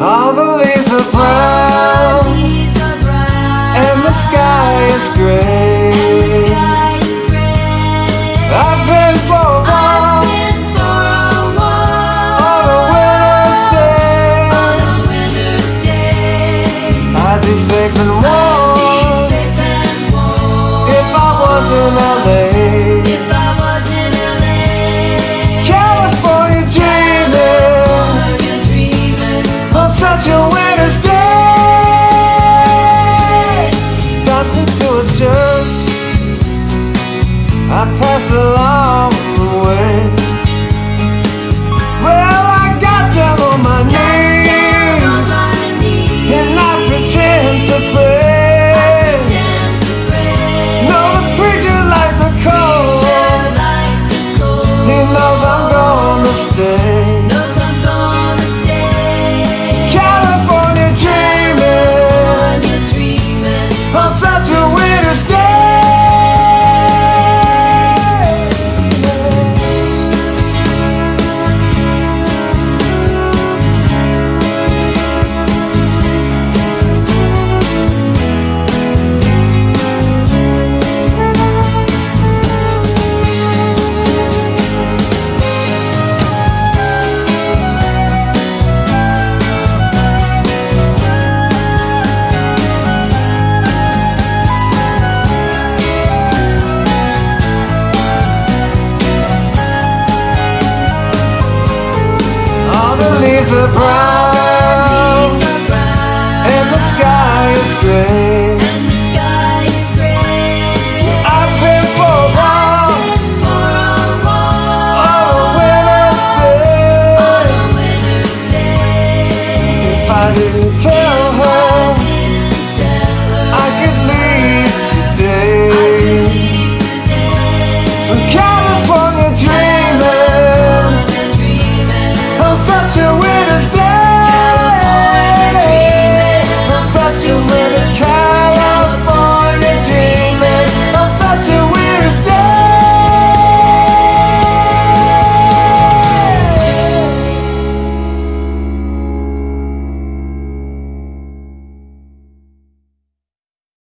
are brown. And the sky is gray. I've been for a walk on a winter's day. I'd be safe and warm. If I was in LA. I passed along the way. leaves are brown, and the sky is gray. I've been for a on a winter's day. If I didn't.